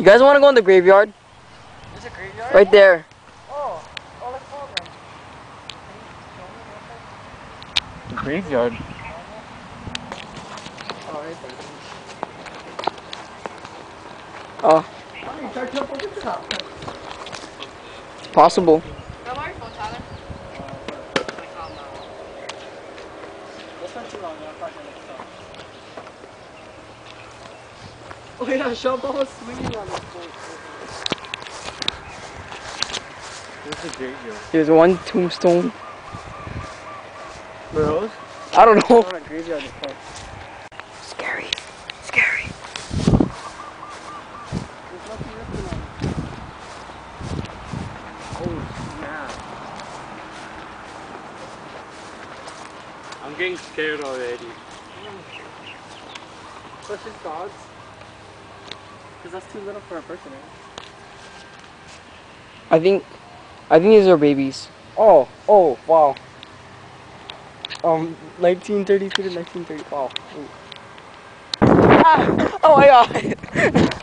You guys want to go in the graveyard? There's a graveyard? Right there. Oh, oh, let's go then. Graveyard. Oh, right there. You tried to open this up. it's possible. Go on phone, Tyler. That's not too long, I'll probably next time. Oh, yeah, was swinging on this boat. Where's the graveyard? There's one tombstone. Bros? I don't know. A graveyard is fun. Scary. Scary. There's nothing written on it. Oh, snap. I'm getting scared already. Such as dogs. Because that's too little for a person? I think, I think these are babies. Oh, oh, wow. Um, 1932 to 1930. Wow. Ah, oh my god.